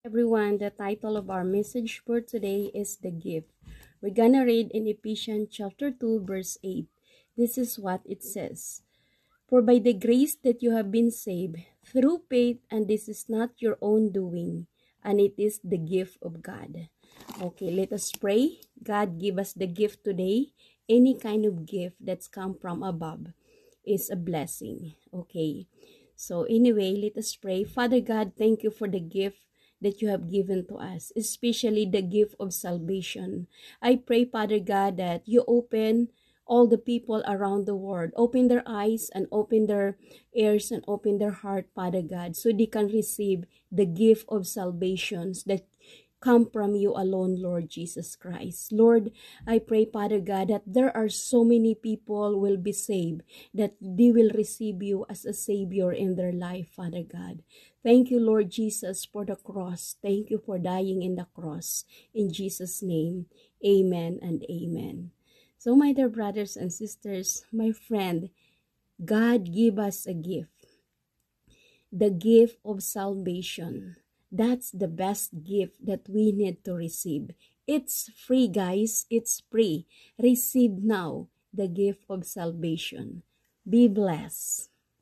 Everyone, the title of our message for today is The Gift. We're gonna read in Ephesians chapter 2, verse 8. This is what it says. For by the grace that you have been saved, through faith, and this is not your own doing, and it is the gift of God. Okay, let us pray. God, give us the gift today. Any kind of gift that's come from above is a blessing. Okay. So anyway, let us pray. Father God, thank you for the gift that you have given to us, especially the gift of salvation. I pray, Father God, that you open all the people around the world, open their eyes and open their ears and open their heart, Father God, so they can receive the gift of salvations that come from you alone, Lord Jesus Christ. Lord, I pray, Father God, that there are so many people will be saved, that they will receive you as a Savior in their life, Father God. Thank you, Lord Jesus, for the cross. Thank you for dying in the cross. In Jesus' name, amen and amen. So, my dear brothers and sisters, my friend, God give us a gift. The gift of salvation. That's the best gift that we need to receive. It's free, guys. It's free. Receive now the gift of salvation. Be blessed.